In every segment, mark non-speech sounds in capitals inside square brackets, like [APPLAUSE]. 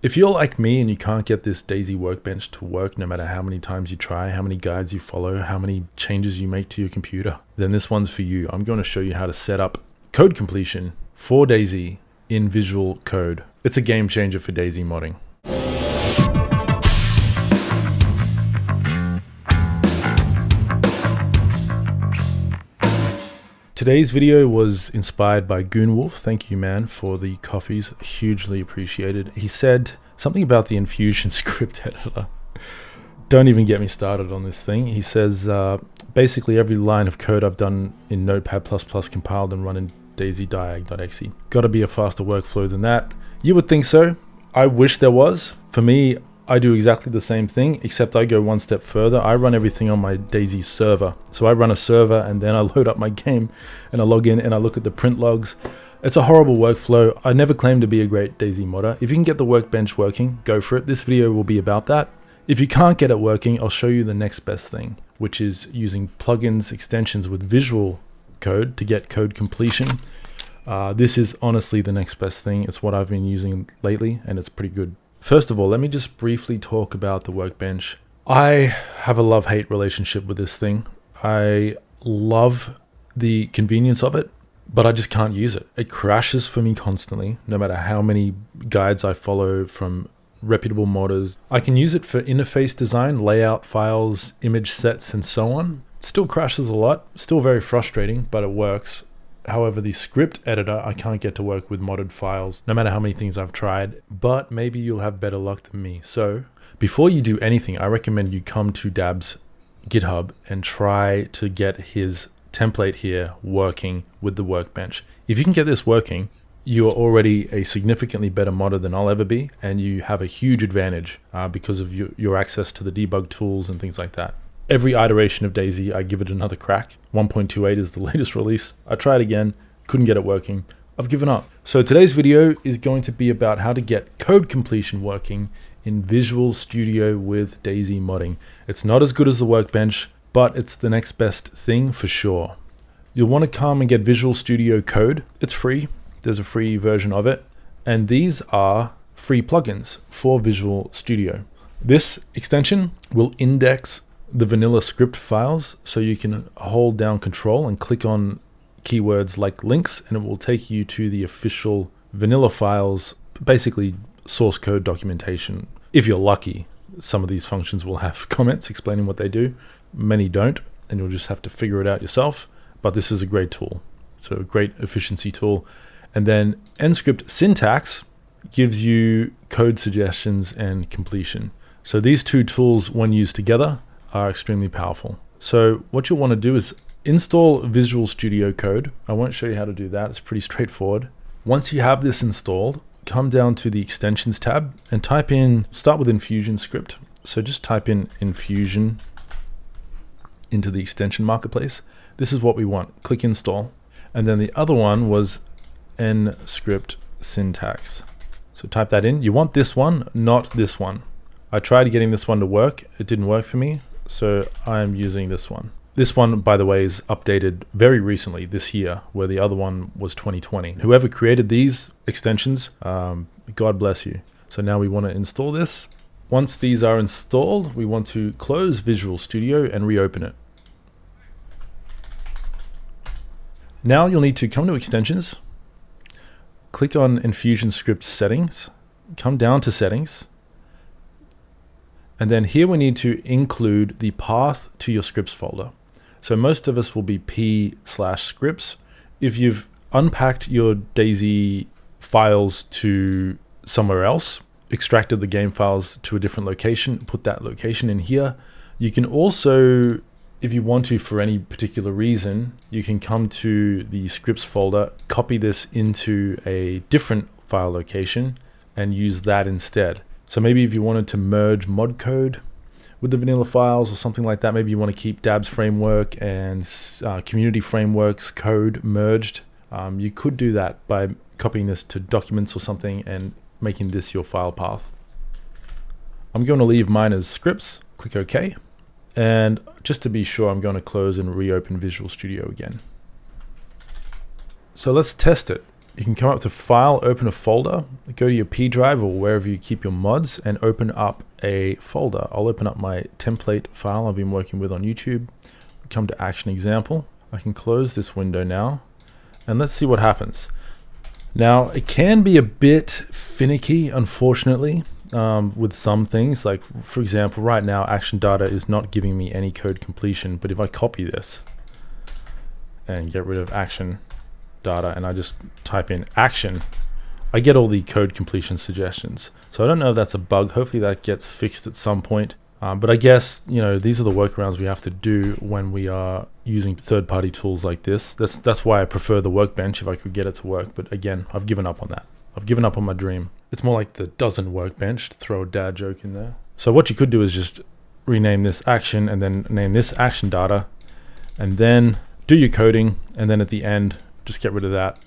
If you're like me and you can't get this DayZ workbench to work no matter how many times you try, how many guides you follow, how many changes you make to your computer, then this one's for you. I'm going to show you how to set up code completion for DayZ in Visual Code. It's a game changer for DayZ modding. Today's video was inspired by Goonwolf. Thank you, man, for the coffees. Hugely appreciated. He said something about the Enfusion [LAUGHS] script editor. Don't even get me started on this thing. He says uh, basically every line of code I've done in Notepad++ compiled and run in DayZ.diag.exe. Gotta be a faster workflow than that. You would think so. I wish there was. For me, I do exactly the same thing, except I go one step further. I run everything on my DayZ server. So I run a server and then I load up my game and I log in and I look at the print logs. It's a horrible workflow. I never claimed to be a great DayZ modder. If you can get the workbench working, go for it. This video will be about that. If you can't get it working, I'll show you the next best thing, which is using plugins, extensions with visual code to get code completion. Uh, this is honestly the next best thing. It's what I've been using lately and it's pretty good. First of all, let me just briefly talk about the workbench. I have a love-hate relationship with this thing. I love the convenience of it, but I just can't use it. It crashes for me constantly, no matter how many guides I follow from reputable modders. I can use it for interface design, layout files, image sets, and so on. still crashes a lot, still very frustrating, but it works. However, the script editor, I can't get to work with modded files, no matter how many things I've tried, but maybe you'll have better luck than me. So before you do anything, I recommend you come to Dab's GitHub and try to get his template here working with the workbench. If you can get this working, you are already a significantly better modder than I'll ever be, and you have a huge advantage uh, because of your, your access to the debug tools and things like that every iteration of DayZ, I give it another crack. 1.28 is the [LAUGHS] latest release. I tried again, couldn't get it working. I've given up. So today's video is going to be about how to get code completion working in Visual Studio with DayZ modding. It's not as good as the Workbench, but it's the next best thing for sure. You'll want to come and get Visual Studio Code. It's free. There's a free version of it. And these are free plugins for Visual Studio. This extension will index the vanilla script files so you can hold down control and click on keywords like links and it will take you to the official vanilla files basically source code documentation. If you're lucky some of these functions will have [LAUGHS] comments explaining what they do. Many don't and you'll just have to figure it out yourself but this is a great tool. So a great efficiency tool. And then EnScript syntax gives you code suggestions and completion. So these two tools when used together are extremely powerful. So what you'll want to do is install Visual Studio Code. I won't show you how to do that. It's pretty [LAUGHS] straightforward. Once you have this installed, come down to the extensions tab and type in, start with Enfusion script. So just type in Enfusion into the extension marketplace. This is what we want. Click install. And then the other one was EnScript syntax. So type that in. You want this one, not this one. I tried getting this one to work. It didn't work for me. So I'm using this one. This one, by the way, is updated very recently this year, where the other one was 2020. Whoever created these extensions, um, God bless you. So now we want to install this. Once these are installed, we want to close Visual Studio and reopen it. Now you'll need to come to Extensions, click on Enfusion Script Settings, come down to Settings, and then here we need to include the path to your scripts folder. So most of us will be p slash scripts. If you've unpacked your DayZ files to somewhere else, extracted the game files to a different location, put that location in here. You can also, if you want to for any particular reason, you can come to the scripts folder, copy this into a different file location and use that instead. So maybe if you wanted to merge mod code with the vanilla files or something like that, maybe you want to keep Dab's framework and uh, community frameworks code merged. Um, you could do that by copying this to documents or something and making this your file path. I'm going to leave mine as scripts, click OK. And just to be sure, I'm going to close and reopen Visual Studio again. So let's test it. You can come up to File, open a folder, go to your P drive or wherever you keep your mods, and open up a folder. I'll open up my template file I've been working with on YouTube. Come to Action Example. I can close this window now, and let's see what happens. Now, it can be a bit finicky, unfortunately, um, with some things. Like, for example, right now, Action Data is not giving me any code completion, but if I copy this and get rid of Action Data and I just type in Action, I get all the code completion suggestions. So I don't know if that's a bug. Hopefully that gets fixed at some point. Um, but I guess, you know, these are the workarounds we have to do when we are using third-party tools like this. That's, that's why I prefer the workbench if I could get it to work. But again, I've given up on that. I've given up on my dream. It's more like the doesn't workbench to throw a dad joke in there. So what you could do is just rename this action and then name this action data and then do your coding. And then at the end, just get rid of that,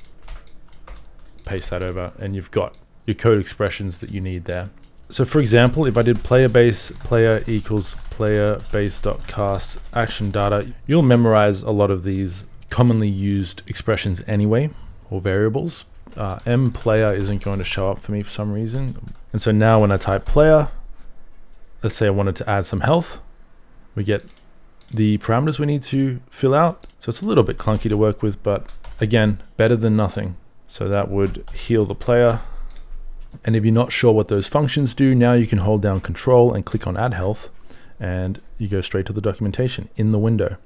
paste that over and you've got your code expressions that you need there. So for example, if I did player base player equals player base dot cast action data, you'll memorize a lot of these commonly used expressions anyway, or variables. Uh, M player isn't going to show up for me for some reason. And so now when I type player, let's say I wanted to add some health, we get the parameters we need to fill out. So it's a little bit clunky to work with, but again, better than nothing. So that would heal the player and if you're not sure what those functions do, now you can hold down control and click on add health and you go straight to the documentation in the window.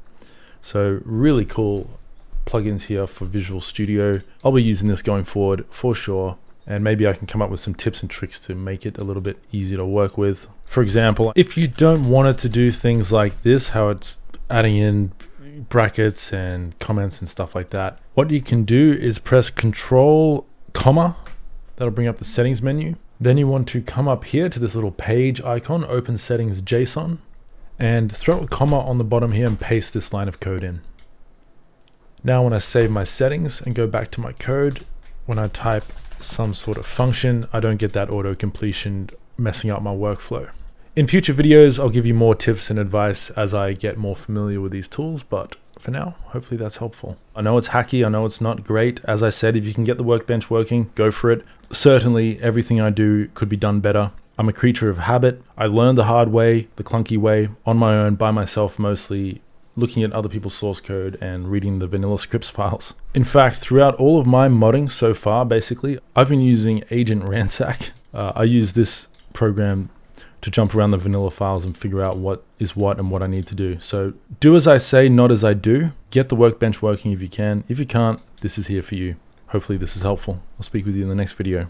So really cool plugins here for Visual Studio. I'll be using this going forward for sure. And maybe I can come up with some tips and tricks to make it a little bit easier to work with. For example, if you don't want it to do things like this, how it's adding in brackets and comments and stuff like that, what you can do is press control comma That'll bring up the settings menu. Then you want to come up here to this little page icon, open settings JSON, and throw a comma on the bottom here and paste this line of code in. Now when I save my settings and go back to my code, when I type some sort of function, I don't get that auto completion messing up my workflow. In future videos, I'll give you more tips and advice as I get more familiar with these tools, but for now, hopefully that's helpful. I know it's hacky, I know it's not great. As I said, if you can get the workbench working, go for it. Certainly, everything I do could be done better. I'm a creature of habit. I learned the hard way, the clunky way, on my own, by myself mostly, looking at other people's source code and reading the vanilla scripts [LAUGHS] files. In fact, throughout all of my modding so far, basically, I've been using Agent Ransack. Uh, I use this program to jump around the vanilla files and figure out what is what and what I need to do. So do as I say, not as I do. Get the workbench working if you can. If you can't, this is here for you. Hopefully this is helpful. I'll speak with you in the next video.